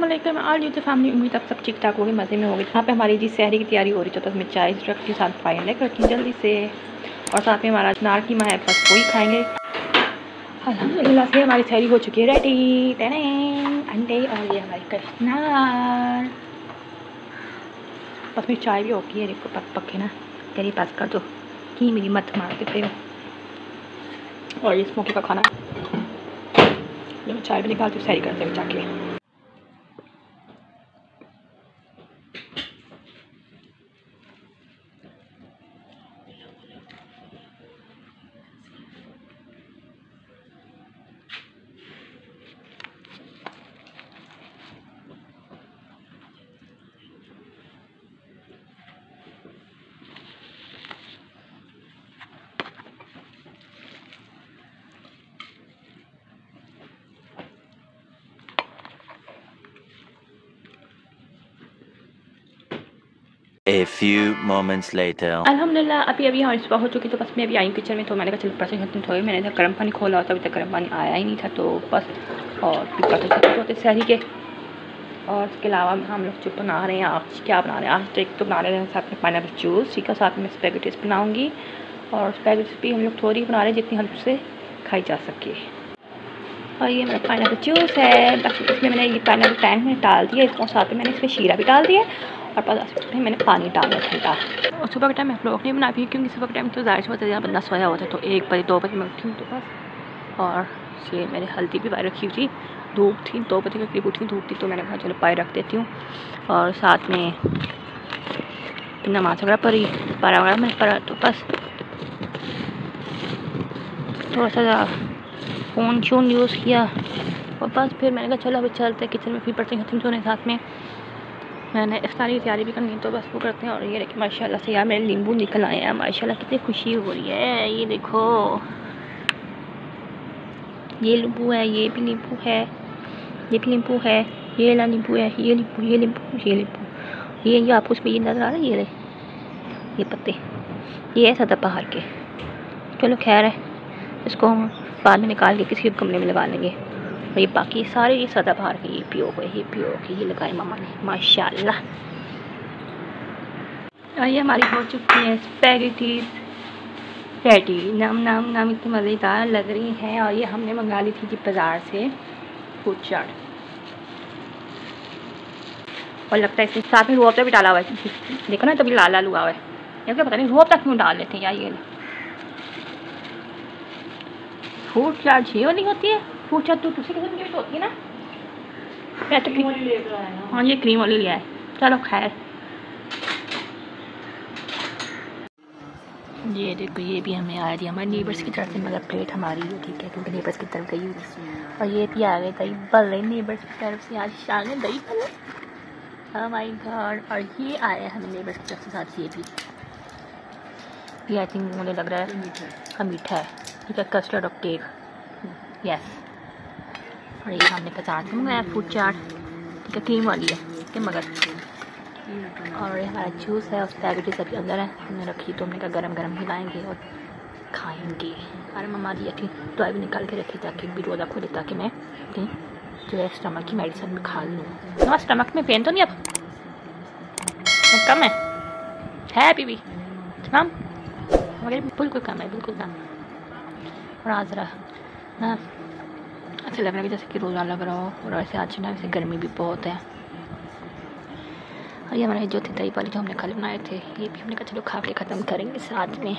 वालेकुम all YouTube family उम्मीद आप सब ठीक ठाक होगी? मज़े में होगी। यहाँ पे हमारी जी सहरी की तैयारी हो रही है। तो मैं चाय रखती हूँ, साथ फाइन लेकर रखी जल्दी से। और साथ में हमारा नार की माँ है, बस वही खाएँगे। अलहमदिल्ला से हमारी सहरी हो चुकी है। रेडी अंडे और ये हमारी कश्नार बस मेरी चाय भी होगी है। पक पके ना। तेरी पास कर दो। की मेरी मत मार देते हो और ये स्मोकी का खाना। मैं चाय भी निकालती हूँ सही करते हुए जाके। A few moments later. अल्हम्दुलिल्लाह, अभी अभी हमारी सुबह हो चुकी तो बस मैं अभी आई किचन में तो मैंने कहा चलो परसों खत्म थोड़ी, मैंने गर्म पानी खोला होता अभी तक गर्म पानी आया ही नहीं था तो बस और फिर होते सहरी के। और इसके अलावा हम लोग जो बना रहे हैं, आज क्या बना रहे हैं, आज एक तो बना रहे हैं साथ में पाइन जूस ठीक है, साथ में स्पेगेटिस बनाऊँगी। और स्पेगेटिस भी हम लोग थोड़ी बना रहे हैं, जितनी हमसे खाई जा सके। और ये मेरा पाइन जूस है, बस इसमें मैंने ये पाइन टैंक में डाल दिया और साथ में मैंने इसमें शीरा भी डाल दिया और पचास मिनट मैंने पानी डाला, ठंडा। और सुबह के टाइम मैं ब्लॉग नहीं बना पाई क्योंकि सुबह के टाइम तो ज़ाहिर होता है बंदा सोया होता है तो एक बजे, दो बजे मैं उठी हूँ तो बस और ये मैंने हल्दी भी पाई रखी हुई थी, धूप थी, दो बजे के करीब उठी, धूप थी तो मैंने कहा, चलो पाई रख देती हूँ। और साथ में नमाज़ वगैरह पढ़ी पढ़ा वगैरह मैंने पढ़ा तो बस थोड़ा सा फ़ोन शोन यूज़ किया। और बस फिर मैंने कहा, चलो, अभी चलते किचन में फिर पढ़ते खत्म होने साथ में। मैंने इफ्तारी की तैयारी भी करनी तो बस वो करते हैं और ये देखिए, माशाल्लाह से यार मेरे नींबू निकल आए हैं, माशाल्लाह कितनी खुशी हो रही है, ये देखो। ये नींबू है, ये भी नींबू है, ये भी नींबू है, ये वाला नींबू है, ये नींबू ये नींबू ये नींबू। ये ये आपको उसमें ये नज़र आ रहा है, ये ये पत्ते, ये है सदा पहाड़ के। चलो खैर है, इसको हम बाद में निकाल के किसी कमरे में लगा लेंगे। और ये बाकी सारे ये सदाबहार के ये पियो गए ये पियो के ये लगाए मामा ने, माशाल्लाह। और ये हमारी हो चुकी है स्पैगेटीज रेडी नाम नाम नाम इतनी मज़ेदार लग रही हैं और ये हमने मंगा ली थी जी बाज़ार से फ़ूड चाट और लगता है इसके साथ में रोहता भी डाला हुआ है। देखो ना, तभी लाल लाल हुआ हुआ है। या क्या पता नहीं रोहता क्यों डाल लेते हैं यार ये। फ़ूड चाट ये वाली होती है? पूछा तू दूसरी किस्म की होती है ना मैं तो क्रीम वाली लेकर आया हाँ। ये क्रीम वाली लिया है चलो खैर। ये देखो ये भी हमें आ रही है। हमारे नेबर्स की तरफ़ से मगर प्लेट हमारी है ठीक है क्योंकि नेबर्स की तरफ़ गई हुई और ये भी आ गए दही बल रही नेबर्स की तरफ़ से आज शान ने दही बल हमारी घर और ये आया हमें नेबर्स की तरफ़ से साथ ये भी। ये आई थिंक मुझे लग रहा है हाँ। मीठा है। ठीक है कस्टर्ड और केक यस और ये हमने पचास। से मंगाया फ़ूड चाट ठीक है क्रीम वाली है। ठीक है, मगर। और ये हमारा जूस है उस पैकेट अभी अंदर है। हमने रखी तो हमने कहा गरम गरम ही लाएँगे और खाएँगे। अरे मम्मा जी अच्छी दवाई भी निकाल के रखी ताकि भी रोज़ा खोले ताकि मैं अपनी जो है स्टमक की मेडिसिन भी खा लूँ। ना स्टमक में पेन तो नहीं अब कम है। है अभी भी। तमाम मगर बिल्कुल कम है, बिल्कुल कम। और आज रहा। हाँ। ऐसे लग रहा है जैसे कि रोज़ा लग रहा हो, और ऐसे आज ना वैसे गर्मी भी बहुत है। और ये हमारे जो थे दही वाली जो हमने कल बनाए थे, ये भी हमने कहा चलो खा के ख़त्म करेंगे साथ में।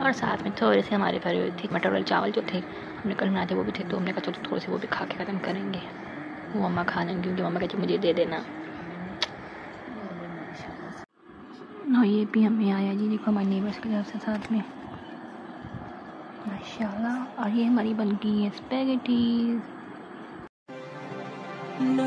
और साथ में थोड़े से हमारे भरे हुए थे, मटर वाले चावल जो थे, हमने कल बनाए थे, वो भी थे तो हमने कहा चलो थोड़े से वो भी खा के ख़त्म करेंगे। वो मम्मा खा लेंगे क्योंकि मम्मा कहती मुझे दे देना। और ये भी हमें आया जी, देखो हमारे नेबर्स के साथ में। माशाल्लाह और ये हमारी बन गई है स्पेगेटीज No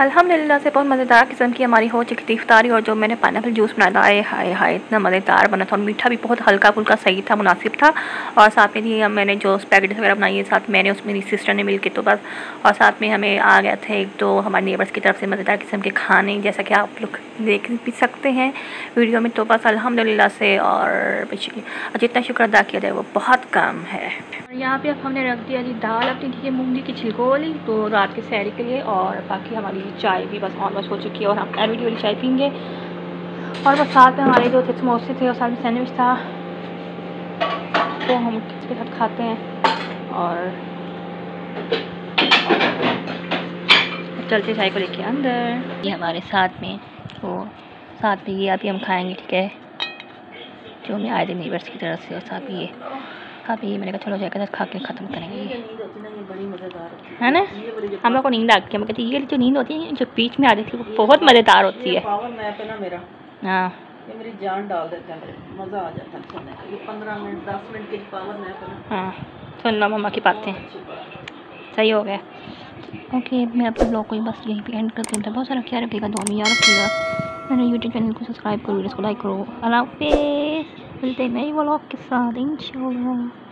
अल्हम्दुलिल्लाह, से बहुत मज़ेदार किस्म की हमारी हो चुकी थी इफ्तारी और जो मैंने पाइनएप्पल जूस बनाया था हाय हाय, इतना मज़ेदार बना था और मीठा भी बहुत हल्का फुल्का सही था, मुनासिब था। और साथ में थी मैंने जो स्पैगेटी वगैरह बनाई है, साथ मैंने उस मेरी सिस्टर ने मिल के तो बस, और साथ में हमें आ गया था एक दो हमारे नेबर्स की तरफ़ से मज़ेदार किस्म के खाने, जैसा कि आप लोग देख भी सकते हैं वीडियो में तो बस अलहमदिल्ला से और जितना शुक्र अदा किया जाए, वो बहुत कम है। यहाँ पे अब हमने रख दिया जी दाल, अपनी थी मूँगी की छिलकोली तो रात के सैरी के लिए और बाकी हमारी चाय भी बस ऑलमोस्ट हो चुकी है और हम एवरी वाली चाय पीएँगे और बस साथ में हमारे जो थे, समोसे थे, और साथ में सैंडविच था, वो हम इसके साथ खाते हैं। और चलते चाय को लेके अंदर। ये हमारे साथ में, वो साथ में ये अभी हम खाएँगे, ठीक है? जो हमें आए थे नीवर्स की तरफ़ से, और साथ में ये अभी ये मैंने कहा चलो जाकर खा के ख़त्म करेंगे। है ना हम लोग को नींद आ गई हम कहते ये जो नींद होती है जो बीच में आ जाती है वो बहुत मज़ेदार होती है। है ये मेरी जान डाल देता है मज़ा आ जाता है सोने का। ये पंद्रह मिनट दस मिनट की पावर नैप है हाँ सुन लो मम्मा की बातें। सही हो गया। ओके मैं अपने ब्लॉग को बस यहीं पे एंड करती हूँ। बहुत सारा ख्याल रखिएगा दो में याद रखिएगा मेरे यूट्यूब चैनल को सब्सक्राइब करो वीडियोस को लाइक करो। अल्लाह हाफिज़। मिलते हैं नए ब्लॉग के साथ इंशाल्लाह